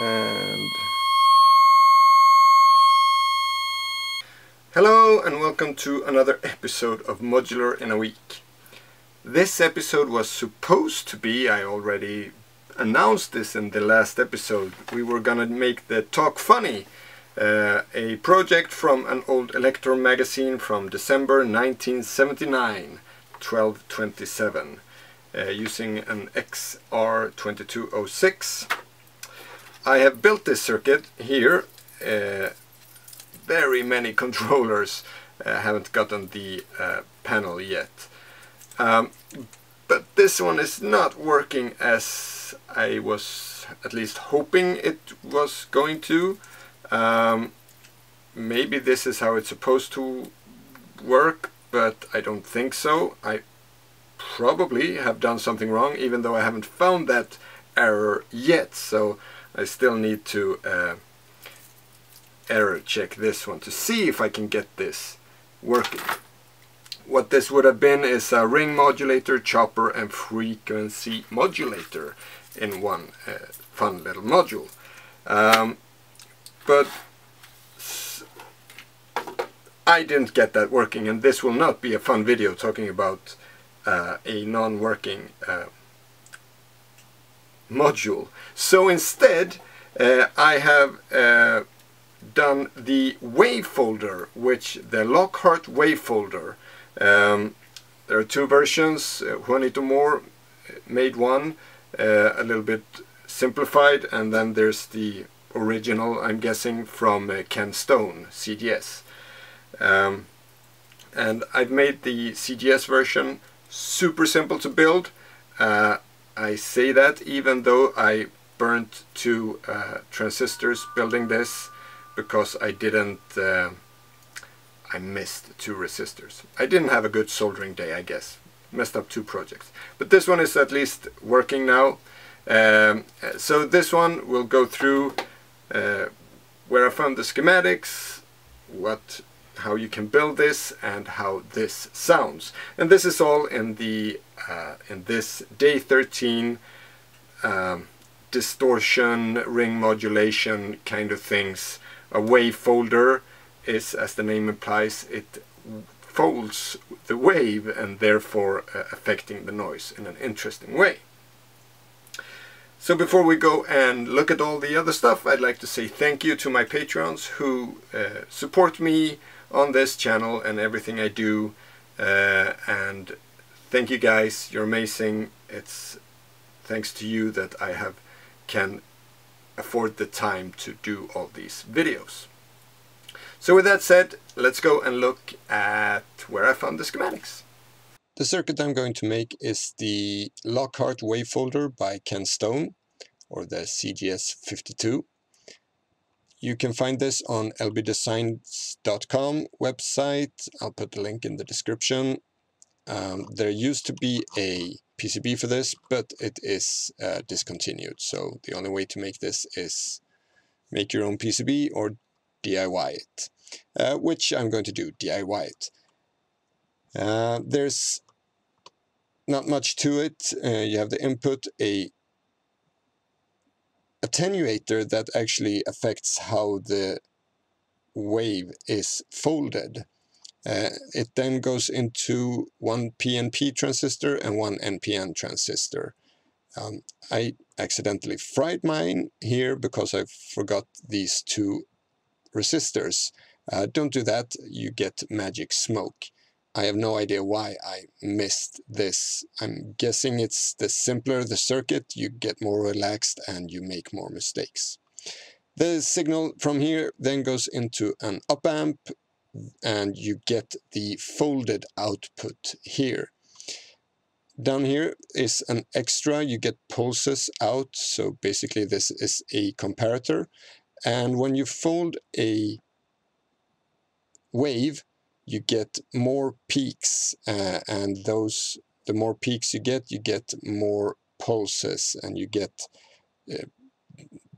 And Hello and welcome to another episode of Modular in a Week. This episode was supposed to be, I already announced this in the last episode, we were gonna make the Talk Funny, uh, a project from an old Electro magazine from December 1979, 1227, uh, using an XR2206. I have built this circuit here. Uh, very many controllers uh, haven't gotten the uh, panel yet. Um, but this one is not working as I was at least hoping it was going to. Um, maybe this is how it's supposed to work, but I don't think so. I probably have done something wrong, even though I haven't found that error yet. So I still need to uh, error check this one to see if I can get this working. What this would have been is a ring modulator, chopper and frequency modulator in one uh, fun little module. Um, but I didn't get that working and this will not be a fun video talking about uh, a non-working uh, module. So instead uh, I have uh, done the wave folder, which the Lockhart wave folder. Um, there are two versions. Uh, Juanito Moore made one, uh, a little bit simplified, and then there's the original, I'm guessing, from uh, Ken Stone, CGS. Um, and I've made the CGS version super simple to build. Uh, I say that even though I burnt two uh, transistors building this because I didn't uh, I missed two resistors. I didn't have a good soldering day I guess. Messed up two projects. But this one is at least working now. Um, so this one will go through uh, where I found the schematics, what how you can build this and how this sounds. And this is all in the uh, in this day 13 um, distortion, ring modulation kind of things a wave folder is, as the name implies, it folds the wave and therefore uh, affecting the noise in an interesting way. So before we go and look at all the other stuff, I'd like to say thank you to my patrons who uh, support me on this channel and everything I do. Uh, and thank you guys, you're amazing. It's thanks to you that I have can afford the time to do all these videos. So with that said, let's go and look at where I found the schematics. The circuit I'm going to make is the Lockhart wave folder by Ken Stone, or the CGS52. You can find this on elby-designs.com website. I'll put the link in the description. Um, there used to be a PCB for this, but it is uh, discontinued. So the only way to make this is make your own PCB or DIY it, uh, which I'm going to do, DIY it. Uh, there's not much to it. Uh, you have the input, a attenuator that actually affects how the wave is folded. Uh, it then goes into one PNP transistor and one NPN transistor. Um, I accidentally fried mine here because I forgot these two resistors. Uh, don't do that, you get magic smoke. I have no idea why I missed this. I'm guessing it's the simpler the circuit, you get more relaxed and you make more mistakes. The signal from here then goes into an op amp and you get the folded output here. Down here is an extra, you get pulses out, so basically this is a comparator. And when you fold a wave, you get more peaks, uh, and those the more peaks you get, you get more pulses, and you get uh,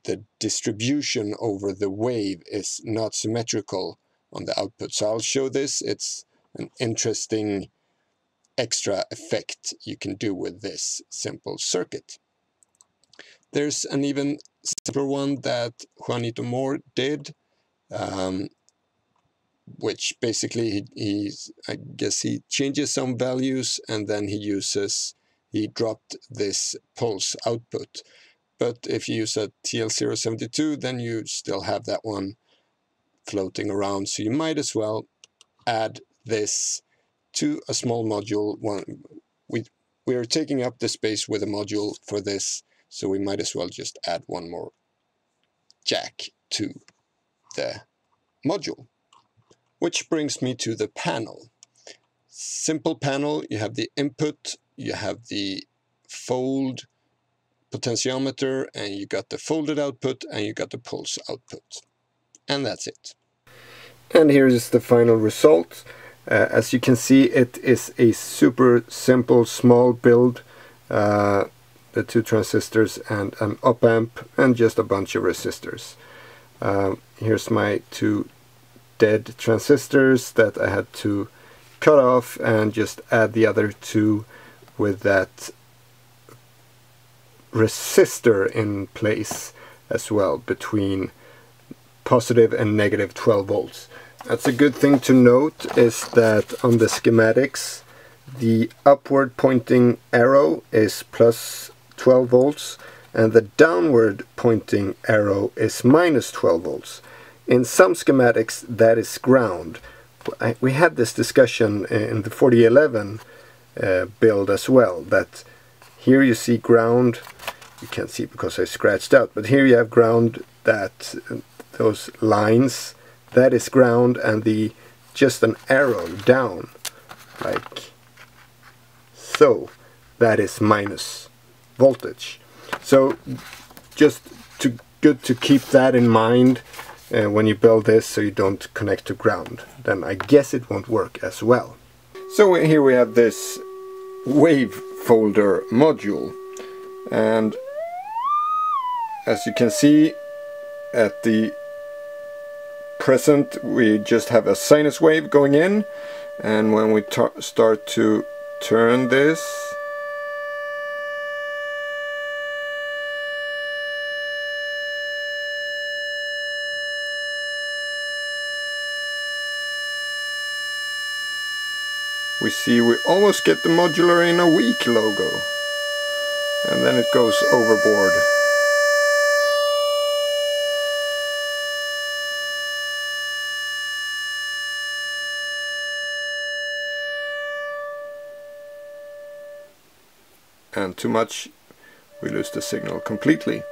the distribution over the wave is not symmetrical on the output. So I'll show this. It's an interesting extra effect you can do with this simple circuit. There's an even simpler one that Juanito Moore did, um, which basically he, he's, I guess he changes some values and then he uses, he dropped this pulse output. But if you use a TL072, then you still have that one floating around. So you might as well add this to a small module. One, we, we are taking up the space with a module for this, so we might as well just add one more jack to the module. Which brings me to the panel. Simple panel, you have the input, you have the fold potentiometer, and you got the folded output, and you got the pulse output. And that's it. And here is the final result. Uh, as you can see, it is a super simple, small build. Uh, the two transistors and an op amp and just a bunch of resistors. Uh, here's my two dead transistors that I had to cut off and just add the other two with that resistor in place as well between positive and negative 12 volts. That's a good thing to note is that on the schematics the upward pointing arrow is plus 12 volts and the downward pointing arrow is minus 12 volts. In some schematics that is ground. We had this discussion in the 4011 uh, build as well that here you see ground you can't see because I scratched out but here you have ground that those lines that is ground and the just an arrow down like so that is minus voltage. So just to good to keep that in mind uh, when you build this so you don't connect to ground then I guess it won't work as well. So here we have this wave folder module and as you can see at the present we just have a sinus wave going in and when we start to turn this we see we almost get the modular in a week logo and then it goes overboard and too much we lose the signal completely.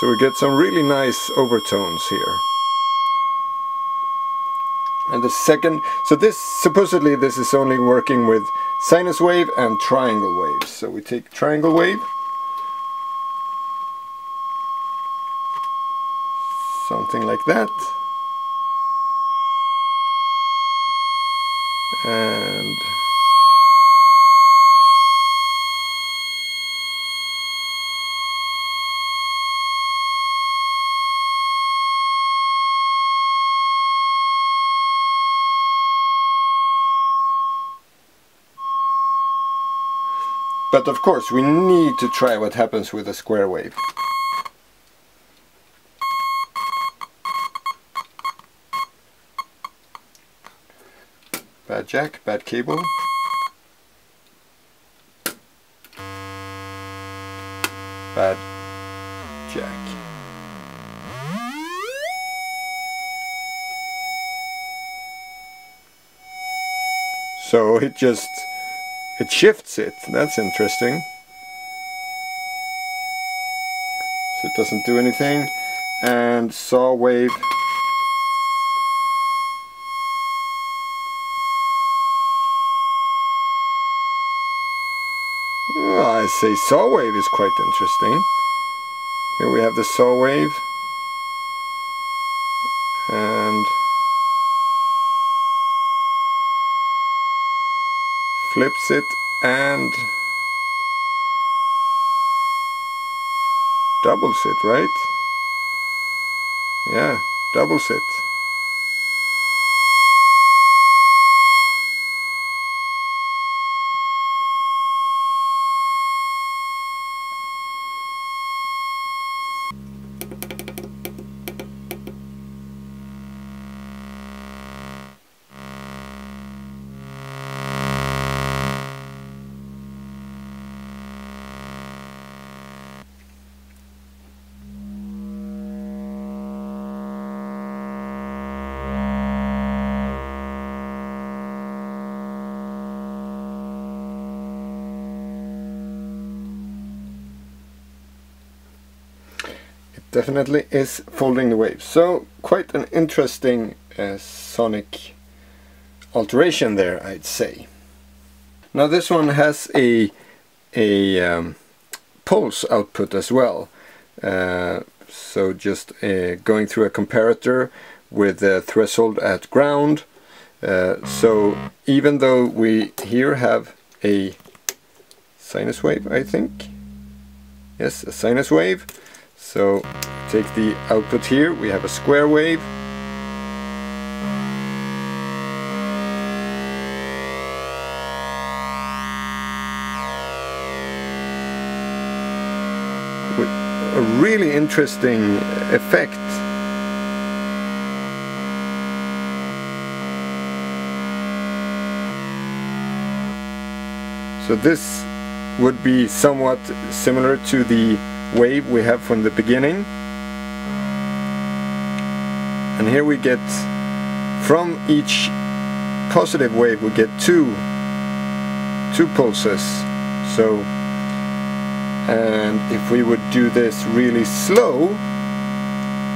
So we get some really nice overtones here. And the second, so this, supposedly this is only working with sinus wave and triangle waves. So we take triangle wave something like that But of course we need to try what happens with a square wave. Bad jack, bad cable. Bad jack. So it just, it shifts it. That's interesting. So it doesn't do anything. And saw wave oh, I say saw wave is quite interesting. Here we have the saw wave. And flips it and doubles it, right? Yeah, doubles it. Definitely is folding the waves. So quite an interesting uh, sonic alteration there, I'd say. Now this one has a a um, pulse output as well. Uh, so just uh, going through a comparator with the threshold at ground. Uh, so even though we here have a sinus wave, I think. Yes, a sinus wave. So take the output here, we have a square wave. A really interesting effect. So this would be somewhat similar to the wave we have from the beginning. And here we get, from each positive wave we get two, two pulses. So, and if we would do this really slow,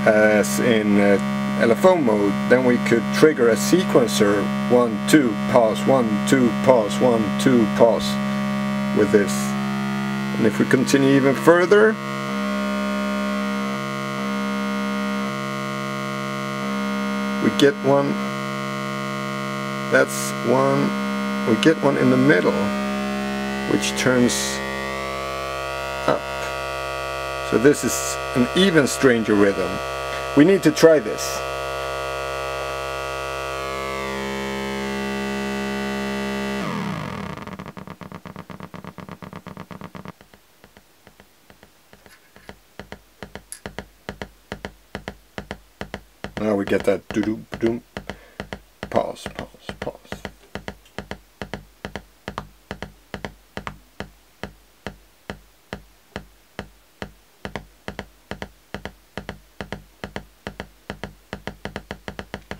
as in uh, LFO mode, then we could trigger a sequencer, one, two, pause, one, two, pause, one, two, pause, with this. And if we continue even further, we get one, that's one, we get one in the middle, which turns up. So this is an even stranger rhythm. We need to try this. Get that doo doo doom. Pause, pause, pause.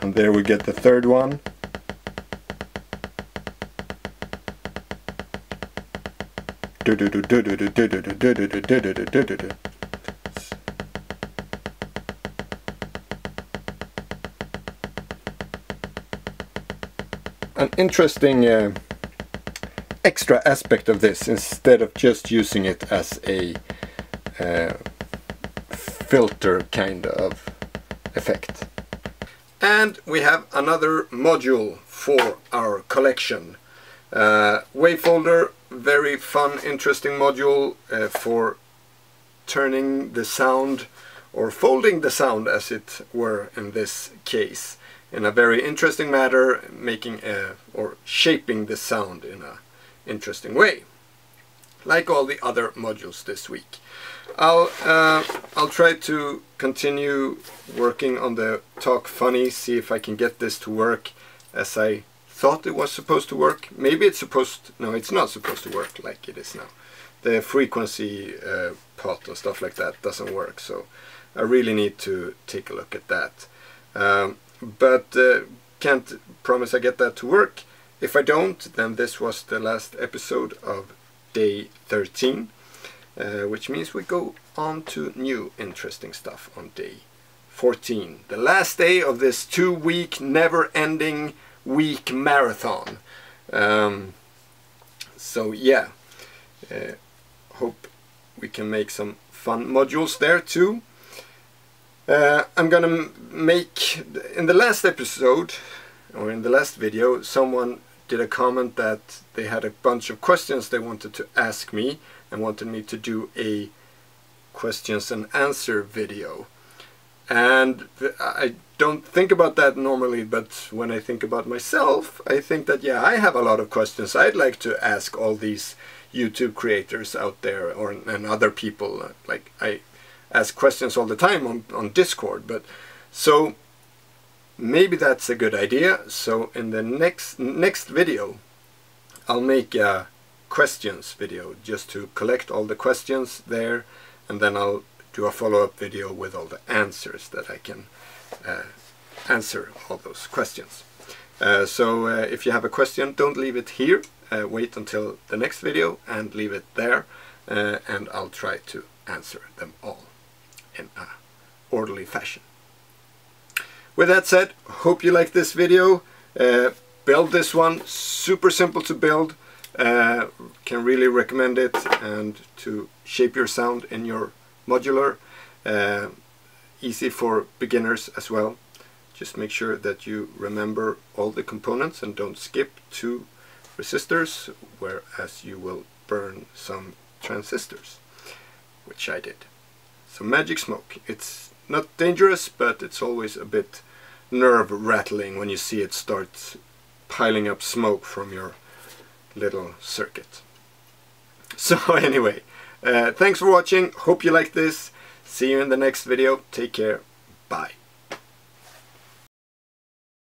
And there we get the third one. Do do do do do do do do do do do do do do do do. an interesting uh, extra aspect of this instead of just using it as a uh, filter kind of effect. And we have another module for our collection. Uh, Wavefolder, very fun, interesting module uh, for turning the sound or folding the sound as it were in this case in a very interesting manner, making a, or shaping the sound in a interesting way, like all the other modules this week. I'll uh, I'll try to continue working on the talk funny, see if I can get this to work as I thought it was supposed to work. Maybe it's supposed to, no, it's not supposed to work like it is now. The frequency uh, pot and stuff like that doesn't work, so I really need to take a look at that. Um, but uh, can't promise I get that to work. If I don't, then this was the last episode of day 13, uh, which means we go on to new interesting stuff on day 14, the last day of this two-week, never-ending week marathon. Um, so yeah, uh, hope we can make some fun modules there too. Uh, I'm gonna make, in the last episode, or in the last video, someone did a comment that they had a bunch of questions they wanted to ask me and wanted me to do a questions and answer video. And I don't think about that normally, but when I think about myself, I think that yeah, I have a lot of questions I'd like to ask all these YouTube creators out there or and other people. Like I ask questions all the time on, on Discord. But so maybe that's a good idea. So in the next next video, I'll make a questions video just to collect all the questions there, and then I'll do a follow-up video with all the answers that I can uh, answer all those questions. Uh, so uh, if you have a question, don't leave it here. Uh, wait until the next video and leave it there, uh, and I'll try to answer them all in a orderly fashion. With that said, hope you like this video. Uh, build this one, super simple to build. Uh, can really recommend it and to shape your sound in your modular. Uh, easy for beginners as well. Just make sure that you remember all the components and don't skip two resistors, whereas you will burn some transistors, which I did. So magic smoke, it's not dangerous, but it's always a bit nerve rattling when you see it start piling up smoke from your little circuit. So anyway, uh, thanks for watching, hope you liked this, see you in the next video, take care, bye.